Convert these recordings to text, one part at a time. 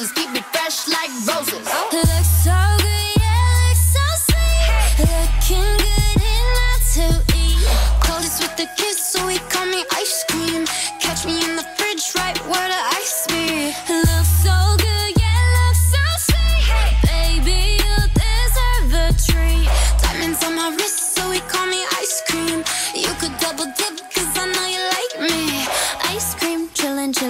like keep it fresh like roses. Looks so good, yeah, looks so sweet. Looking good enough to eat. Coldest with the kiss, so he call me ice cream. Catch me in the fridge, right where the ice be. Looks so good, yeah, looks so sweet. Baby, you deserve a treat. Diamonds on my wrist, so he call me ice cream. You could double dip,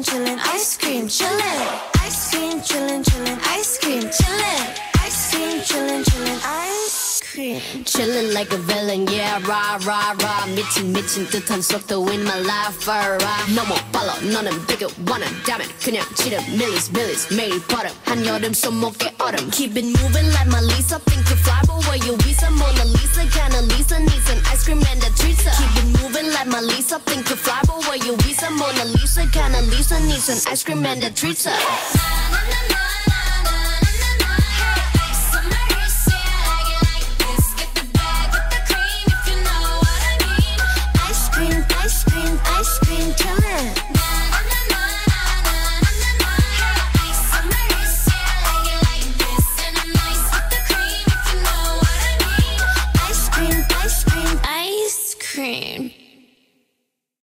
chillin', chillin', ice cream, chillin'. Ice cream, chillin', chillin', ice cream, chillin'. Ice cream, chillin', chillin', ice cream. Chillin' like a villain, yeah, rah, rah, rah. 미친, 미친 듯한 속도 in my life, alright. 너무 빨라, 너는 되게 원한다면 그냥 치름, 밀리스, 밀리스. 매일 버릇, 한여름 손목에 얼음. Keep it moving like my Lisa. Think you fly, but where you visa? Mona Lisa, kinda Lisa needs an ice cream and a treat. Keep it moving like my Lisa. Think you Lisa needs an ice cream and a treat.